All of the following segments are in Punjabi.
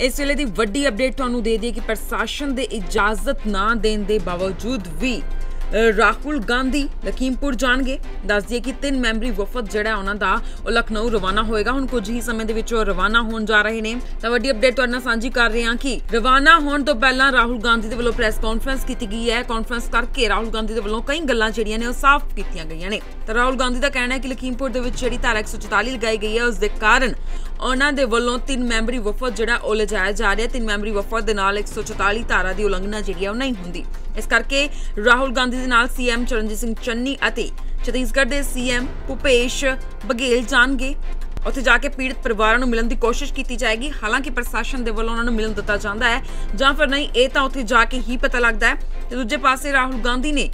ਇਸ ਵੇਲੇ ਦੀ ਵੱਡੀ ਅਪਡੇਟ ਤੁਹਾਨੂੰ ਦੇ ਦਈਏ ਕਿ ਪ੍ਰਸ਼ਾਸਨ ਦੇ ਇਜਾਜ਼ਤ ਨਾ ਦੇਣ ਦੇ ਬਾਵਜੂਦ ਵੀ ਰਾਹੁਲ ਗਾਂਧੀ ਲਖੀਮਪੁਰ ਜਾਣਗੇ। ਦੱਸ ਦਈਏ ਕਿ ਤਿੰਨ ਮੈਂਬਰੀ ਵਫਦ ਜਿਹੜਾ ਉਹਨਾਂ ਦਾ ਉਹ ਲਖਨਊ ਰਵਾਨਾ ਹੋਏਗਾ। ਹੁਣ ਕੁਝ ਹੀ ਸਮੇਂ ਦੇ ਵਿੱਚ ਉਹ ਰਵਾਨਾ ਹੋਣ ਜਾ ਰਹੇ ਨੇ। ਤਾਂ ਵੱਡੀ ਅਪਡੇਟ ਤੁਹਾਡੇ ਨਾਲ ਸਾਂਝੀ ਕਰ ਰਹੇ ਹਾਂ ਕਿ ਰਵਾਨਾ ਹੋਣ ਤੋਂ ਪਹਿਲਾਂ ਰਾਹੁਲ ਗਾਂਧੀ ਦੇ ਵੱਲੋਂ ਪ੍ਰੈਸ ਕਾਨਫਰੰਸ ਕੀਤੀ ਗਈ ਹੈ। ਕਾਨਫਰੰਸ ਕਰਕੇ ਰਾਹੁਲ ਗਾਂਧੀ ਦੇ ਵੱਲੋਂ ਕਈ ਗੱਲਾਂ ਜਿਹੜੀਆਂ ਨੇ ਉਹ ਸਾਫ਼ ਕੀਤੀਆਂ ਗਈਆਂ ਨੇ। ਤਾਂ ਰਾਹੁਲ ਗਾਂਧੀ ਦਾ ਕਹਿਣਾ ਹੈ ਕਿ ਲਖੀਮਪੁਰ ਦੇ ਵਿੱਚ ਜਿਹੜੀ ਧਾਰਾ 144 ਲਗਾਈ ਗਈ ਹੈ, ਉਸ ਦੇ ਕਾਰਨ ਉਹਨਾਂ ਦੇ ਵੱਲੋਂ ਤਿੰਨ ਮੈਂਬਰੀ ਵਫਦ ਜਿਹੜਾ ਉਹ ਲਿਜਾਇਆ ਜਾ ਰਿਹਾ। ਤਿੰਨ ਮੈਂਬਰੀ ਵਫਦ ਦੇ ਨਾਲ 144 ਧਾਰਾ ਦੀ ਉਲੰਘਣਾ ਜਿਹੜੀ ਹੈ ਉਹ ਨਹੀਂ ਹੁੰਦੀ। ਇਸ ਕਰਕੇ ਰਾਹੁਲ ਗਾਂਧੀ ਦੇ ਨਾਲ ਸੀਐਮ ਚਰਨਜੀਤ ਸਿੰਘ ਚੰਨੀ ਅਤੇ ਛੱਤੀਸਗੜ੍ਹ ਦੇ ਸੀਐਮ ਭੁਪੇਸ਼ ਬਘੇਲ ਜਾਣਗੇ। ਉੱਥੇ ਜਾ ਕੇ ਪੀੜਤ ਪਰਿਵਾਰਾਂ ਨੂੰ ਮਿਲਣ ਦੀ ਕੋਸ਼ਿਸ਼ ਕੀਤੀ ਜਾਏਗੀ। ਹਾਲਾਂਕਿ ਪ੍ਰਸ਼ਾਸਨ ਦੇ ਵੱਲੋਂ ਉਹਨਾਂ ਨੂੰ ਮਿਲਣ ਦਿੱਤਾ ਜਾਂਦਾ ਹੈ ਜਾਂ ਫਿਰ ਨਹੀਂ, ਇਹ ਤਾਂ ਉੱਥੇ ਜਾ ਕੇ ਹੀ ਪਤਾ ਲੱਗਦਾ ਹੈ। ਤੇ ਦੂਜੇ ਪਾਸੇ ਰਾਹੁਲ ਗਾਂਧੀ ਨੇ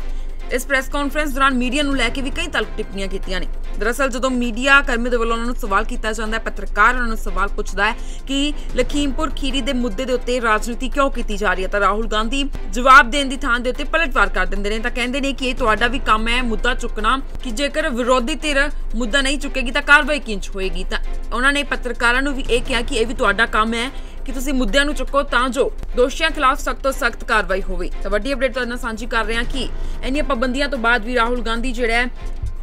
ਇਸ ਪ੍ਰੈਸ ਕਾਨਫਰੰਸ ਦੌਰਾਨ ਮੀਡੀਆ ਨੂੰ ਲੈ ਕੇ ਵੀ ਕਈ ਤਲਕ ਟਿੱਪਣੀਆਂ ਕੀਤੀਆਂ ਨੇ। ਦਰਅਸਲ ਜਦੋਂ ਮੀਡੀਆ ਕਰਮੀ ਦੇ ਵੱਲੋਂ ਉਹਨਾਂ ਨੂੰ ਸਵਾਲ ਕੀਤਾ ਜਾਂਦਾ ਹੈ, ਪੱਤਰਕਾਰ ਉਹਨਾਂ ਨੂੰ ਸਵਾਲ ਪੁੱਛਦਾ ਹੈ ਕਿ ਲਖੀਮਪੁਰ ਖੀਰੀ ਦੇ ਮੁੱਦੇ ਦੇ ਉੱਤੇ ਰਾਜਨੀਤੀ ਕਿਉਂ ਕੀਤੀ ਜਾ ਰਹੀ ਹੈ, ਤਾਂ ਰਾਹੁਲ ਗਾਂਧੀ ਜਵਾਬ ਦੇਣ ਦੀ ਥਾਂ ਦੇ ਉੱਤੇ ਪਲਟਵਾਰ ਕਰ ਦਿੰਦੇ ਨੇ, ਤਾਂ ਕਹਿੰਦੇ ਨੇ ਕਿ ਇਹ ਤੁਹਾਡਾ ਵੀ ਕੰਮ ਹੈ ਮੁੱਦਾ ਚੁੱਕਣਾ, ਕਿ ਜੇਕਰ ਵਿਰੋਧੀ ਧਿਰ ਮੁੱਦਾ ਨਹੀਂ ਚੁੱਕੇਗੀ ਤਾਂ ਕਾਰਵਾਈ ਕਿੰਚ ਹੋਏਗੀ। ਤਾਂ ਉਹਨਾਂ ਨੇ ਪੱਤਰਕਾਰਾਂ ਨੂੰ ਵੀ ਇਹ ਕਿਹਾ ਕਿ ਇਹ ਵੀ ਤੁਹਾਡਾ ਕੰਮ ਹੈ ਕਿ ਤੁਸੀਂ ਮੁੱਦਿਆਂ ਨੂੰ ਚੁੱਕੋ ਤਾਂ ਜੋ ਦੋਸ਼ੀਆਂ ਖਿਲਾਫ ਸਖਤ ਤੋਂ ਸਖਤ ਕਾਰਵਾਈ ਹੋਵੇ। ਤਾਂ ਵੱਡੀ ਅਪਡੇਟ ਤੁਹਾਡੇ ਨਾਲ ਸਾਂਝੀ ਕਰ ਰਹੇ ਹਾਂ ਕਿ ਇੰਨੀਆਂ ਪਾਬੰਦੀਆਂ ਤੋਂ ਬਾਅਦ ਵੀ ਰਾਹੁਲ ਗਾਂਧੀ ਜਿਹੜਾ ਹੈ,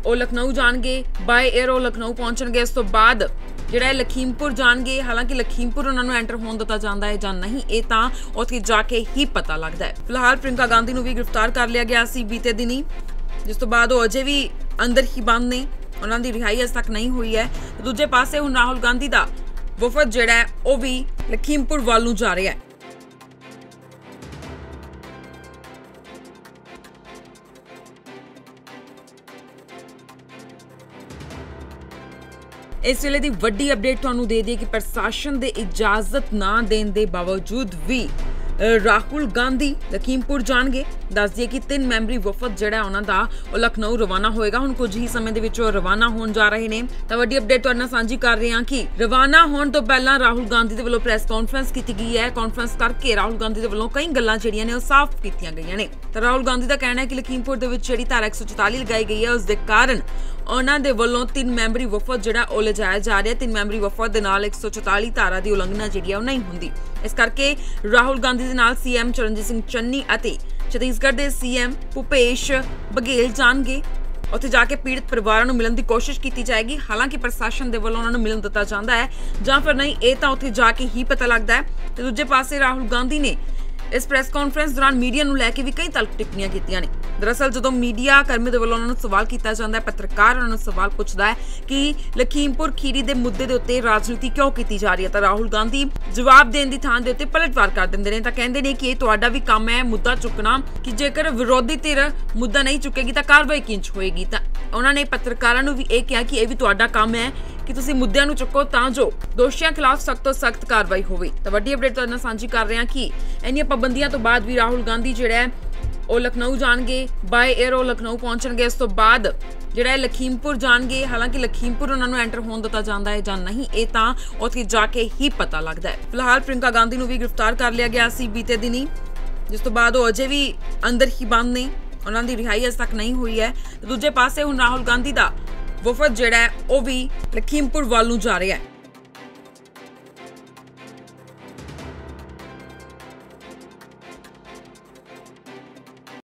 ਉਹ ਲਖਨਊ ਜਾਣਗੇ ਬਾਈ 에ਅਰ ਉਹ ਲਖਨਊ ਪਹੁੰਚਣਗੇ। ਇਸ ਤੋਂ ਬਾਅਦ ਜਿਹੜਾ ਹੈ ਲਖੀਮਪੁਰ ਜਾਣਗੇ, ਹਾਲਾਂਕਿ ਲਖੀਮਪੁਰ ਉਹਨਾਂ ਨੂੰ ਐਂਟਰ ਹੋਣ ਦਿੱਤਾ ਜਾਂਦਾ ਹੈ ਜਾਂ ਨਹੀਂ, ਇਹ ਤਾਂ ਉੱਥੇ ਜਾ ਕੇ ਹੀ ਪਤਾ ਲੱਗਦਾ ਹੈ। ਫਿਲਹਾਲ ਪ੍ਰਿੰਕਾ ਗਾਂਧੀ ਨੂੰ ਵੀ ਗ੍ਰਿਫਤਾਰ ਕਰ ਲਿਆ ਗਿਆ ਸੀ ਬੀਤੇ ਦਿਨੀ, ਜਿਸ ਤੋਂ ਬਾਅਦ ਉਹ ਅਜੇ ਵੀ ਅੰਦਰ ਹੀ ਬੰਦ ਨੇ, ਉਹਨਾਂ ਦੀ ਰਿਹਾਈ ਅਜੇ ਤੱਕ ਨਹੀਂ ਹੋਈ ਹੈ। ਦੂਜੇ ਪਾਸੇ ਹੁਣ ਰਾਹੁਲ ਗਾਂਧੀ ਦਾ ਵਫਦ ਜਿਹੜਾ ਹੈ, ਉਹ ਵੀ ਲਖੀਮਪੁਰ ਵੱਲ ਨੂੰ ਜਾ ਰਿਹਾ ਹੈ। ਇਸ ਵੇਲੇ ਦੀ ਵੱਡੀ ਅਪਡੇਟ ਤੁਹਾਨੂੰ ਦੇ ਦਈਏ ਕਿ ਪ੍ਰਸ਼ਾਸਨ ਦੇ ਇਜਾਜ਼ਤ ਨਾ ਦੇਣ ਦੇ ਬਾਵਜੂਦ ਵੀ ਰਾਹੁਲ ਗਾਂਧੀ ਲਖੀਮਪੁਰ ਜਾਣਗੇ। ਦੱਸ ਦਈਏ ਕਿ ਤਿੰਨ ਮੈਂਬਰੀ ਵਫਦ ਜਿਹੜਾ ਉਹਨਾਂ ਦਾ ਉਹ ਲਖਨਊ ਰਵਾਨਾ ਹੋਏਗਾ। ਹੁਣ ਕੁਝ ਹੀ ਸਮੇਂ ਦੇ ਵਿੱਚ ਉਹ ਰਵਾਨਾ ਹੋਣ ਜਾ ਰਹੇ ਨੇ। ਤਾਂ ਵੱਡੀ ਅਪਡੇਟ ਤੁਹਾਡੇ ਨਾਲ ਸਾਂਝੀ ਕਰ ਰਹੇ ਹਾਂ ਕਿ ਰਵਾਨਾ ਹੋਣ ਤੋਂ ਪਹਿਲਾਂ ਰਾਹੁਲ ਗਾਂਧੀ ਦੇ ਵੱਲੋਂ ਪ੍ਰੈਸ ਕਾਨਫਰੰਸ ਕੀਤੀ ਗਈ ਹੈ। ਕਾਨਫਰੰਸ ਕਰਕੇ ਰਾਹੁਲ ਗਾਂਧੀ ਦੇ ਵੱਲੋਂ ਕਈ ਗੱਲਾਂ ਜਿਹੜੀਆਂ ਨੇ ਉਹ ਸਾਫ਼ ਕੀਤੀਆਂ ਗਈਆਂ ਨੇ। ਤਾਂ ਰਾਹੁਲ ਗਾਂਧੀ ਦਾ ਕਹਿਣਾ ਹੈ ਕਿ ਲਖੀਮਪੁਰ ਦੇ ਵਿੱਚ ਜਿਹੜੀ ਧਾਰਾ 144 ਲਗਾਈ ਗਈ ਹੈ, ਉਸ ਦੇ ਕਾਰਨ ਉਹਨਾਂ ਦੇ ਵੱਲੋਂ ਤਿੰਨ ਮੈਂਬਰੀ ਵਫਦ ਜਿਹੜਾ ਉਹ ਲਿਜਾਇਆ ਜਾ ਰਿਹਾ। ਤਿੰਨ ਮੈਂਬਰੀ ਵਫਦ ਦੇ ਨਾਲ 144 ਧਾਰਾ ਦੀ ਉਲੰਘਣਾ ਜਿਹੜੀ ਆ ਉਹ ਨਹੀਂ ਹੁੰਦੀ। ਇਸ ਕਰਕੇ ਰਾਹੁਲ ਗਾਂਧੀ ਦੇ ਨਾਲ ਸੀਐਮ ਚਰਨਜੀਤ ਸਿੰਘ ਚੰਨੀ ਅਤੇ ਛੱਤੀਸਗੜ੍ਹ ਦੇ ਸੀਐਮ ਭੁਪੇਸ਼ ਬਘੇਲ ਜਾਣਗੇ। ਉੱਥੇ ਜਾ ਕੇ ਪੀੜਤ ਪਰਿਵਾਰਾਂ ਨੂੰ ਮਿਲਣ ਦੀ ਕੋਸ਼ਿਸ਼ ਕੀਤੀ ਜਾਏਗੀ। ਹਾਲਾਂਕਿ ਪ੍ਰਸ਼ਾਸਨ ਦੇ ਵੱਲੋਂ ਉਹਨਾਂ ਨੂੰ ਮਿਲਣ ਦਿੱਤਾ ਜਾਂਦਾ ਹੈ ਜਾਂ ਫਿਰ ਨਹੀਂ, ਇਹ ਤਾਂ ਉੱਥੇ ਜਾ ਕੇ ਹੀ ਪਤਾ ਲੱਗਦਾ ਹੈ। ਤੇ ਦੂਜੇ ਪਾਸੇ ਰਾਹੁਲ ਗਾਂਧੀ ਨੇ ਇਸ ਪ੍ਰੈਸ ਕਾਨਫਰੰਸ ਦੌਰਾਨ ਮੀਡੀਆ ਨੂੰ ਲੈ ਕੇ ਵੀ ਕਈ ਤਲਕ ਟਿੱਪਣੀਆਂ ਕੀਤੀਆਂ ਨੇ। ਦਰਅਸਲ ਜਦੋਂ ਮੀਡੀਆ ਕਰਮੀ ਦੇ ਵੱਲੋਂ ਉਹਨਾਂ ਨੂੰ ਸਵਾਲ ਕੀਤਾ ਜਾਂਦਾ ਹੈ, ਪੱਤਰਕਾਰ ਉਹਨਾਂ ਨੂੰ ਸਵਾਲ ਪੁੱਛਦਾ ਹੈ ਕਿ ਲਖੀਮਪੁਰ ਖੀਰੀ ਦੇ ਮੁੱਦੇ ਦੇ ਉੱਤੇ ਰਾਜਨੀਤੀ ਕਿਉਂ ਕੀਤੀ ਜਾ ਰਹੀ ਹੈ? ਤਾਂ ਰਾਹੁਲ ਗਾਂਧੀ ਜਵਾਬ ਦੇਣ ਦੀ ਥਾਂ ਦੇ ਉੱਤੇ ਪਲਟਵਾਰ ਕਰ ਦਿੰਦੇ ਨੇ। ਤਾਂ ਕਹਿੰਦੇ ਨੇ ਕਿ ਇਹ ਤੁਹਾਡਾ ਵੀ ਕੰਮ ਹੈ, ਮੁੱਦਾ ਚੁੱਕਣਾ ਕਿ ਜੇਕਰ ਵਿਰੋਧੀ ਧਿਰ ਮੁੱਦਾ ਨਹੀਂ ਚੁੱਕੇਗੀ ਤਾਂ ਕਾਰਵਾਈ ਕਿੰਚ ਹੋਏਗੀ? ਤਾਂ ਉਹਨਾਂ ਨੇ ਪੱਤਰਕਾਰਾਂ ਨੂੰ ਵੀ ਇਹ ਕਿਹਾ ਕਿ ਇਹ ਵੀ ਤੁਹਾਡਾ ਕੰਮ ਹੈ ਕਿ ਤੁਸੀਂ ਮੁੱਦਿਆਂ ਨੂੰ ਚੁੱਕੋ ਤਾਂ ਜੋ ਦੋਸ਼ੀਆਂ ਖਿਲਾਫ ਸਖਤ ਤੋਂ ਸਖਤ ਕਾਰਵਾਈ ਹੋਵੇ। ਤਾਂ ਵੱਡੀ ਅਪਡੇਟ ਤੁਹਾਡੇ ਨਾਲ ਸਾਂਝੀ ਕਰ ਰਹੇ ਹਾਂ ਕਿ ਇੰਨੀਆਂ ਪਾਬੰਦੀਆਂ ਤੋਂ ਬਾਅਦ ਵੀ ਰਾਹੁਲ ਗਾਂਧੀ ਜਿਹੜਾ ਹੈ, ਉਹ ਲਖਨਊ ਜਾਣਗੇ ਬਾਏ 에ਅਰ ਉਹ ਲਖਨਊ ਪਹੁੰਚਣਗੇ। ਇਸ ਤੋਂ ਬਾਅਦ ਜਿਹੜਾ ਹੈ, ਲਖੀਮਪੁਰ ਜਾਣਗੇ। ਹਾਲਾਂਕਿ ਲਖੀਮਪੁਰ ਉਹਨਾਂ ਨੂੰ ਐਂਟਰ ਹੋਣ ਦਿੱਤਾ ਜਾਂਦਾ ਹੈ ਜਾਂ ਨਹੀਂ, ਇਹ ਤਾਂ ਉੱਥੇ ਜਾ ਕੇ ਹੀ ਪਤਾ ਲੱਗਦਾ ਹੈ। ਫਿਲਹਾਲ ਪ੍ਰਿੰਕਾ ਗਾਂਧੀ ਨੂੰ ਵੀ ਗ੍ਰਿਫਤਾਰ ਕਰ ਲਿਆ ਗਿਆ ਸੀ ਬੀਤੇ ਦਿਨੀ। ਜਿਸ ਤੋਂ ਬਾਅਦ ਉਹ ਅਜੇ ਵੀ ਅੰਦਰ ਹੀ ਬੰਦ ਨੇ। ਉਹਨਾਂ ਦੀ ਰਿਹਾਈ ਅਜੇ ਤੱਕ ਨਹੀਂ ਹੋਈ ਹੈ। ਦੂਜੇ ਪਾਸੇ ਹੁਣ ਰਾਹੁਲ ਗਾਂਧੀ ਦਾ ਵਫਦ ਜਿਹੜਾ ਉਹ ਵੀ ਲਖੀਮਪੁਰ ਵੱਲ ਨੂੰ ਜਾ ਰਿਹਾ ਹੈ।